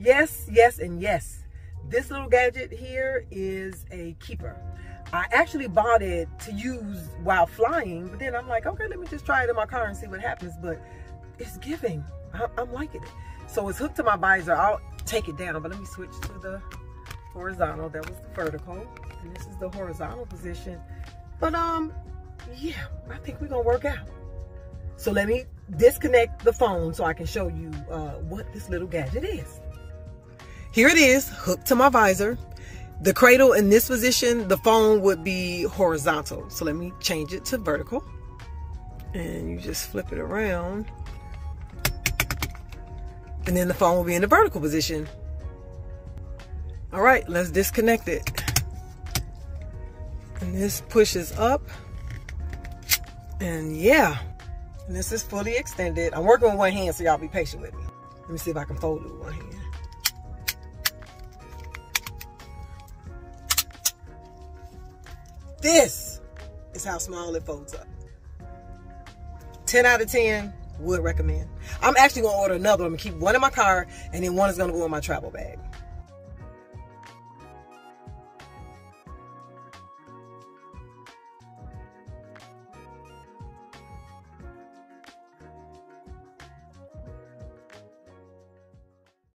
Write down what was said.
Yes, yes, and yes. This little gadget here is a keeper. I actually bought it to use while flying, but then I'm like, okay, let me just try it in my car and see what happens. But it's giving. I'm liking it. So it's hooked to my visor. I'll take it down, but let me switch to the horizontal. That was the vertical. And this is the horizontal position. But um, yeah, I think we're gonna work out. So let me disconnect the phone so I can show you uh, what this little gadget is. Here it is, hooked to my visor. The cradle in this position, the phone would be horizontal. So let me change it to vertical. And you just flip it around. And then the phone will be in the vertical position. All right, let's disconnect it. And this pushes up. And yeah, and this is fully extended. I'm working with one hand, so y'all be patient with me. Let me see if I can fold it with one hand. This is how small it folds up. 10 out of 10, would recommend. I'm actually gonna order another. I'm gonna keep one in my car and then one is gonna go in my travel bag.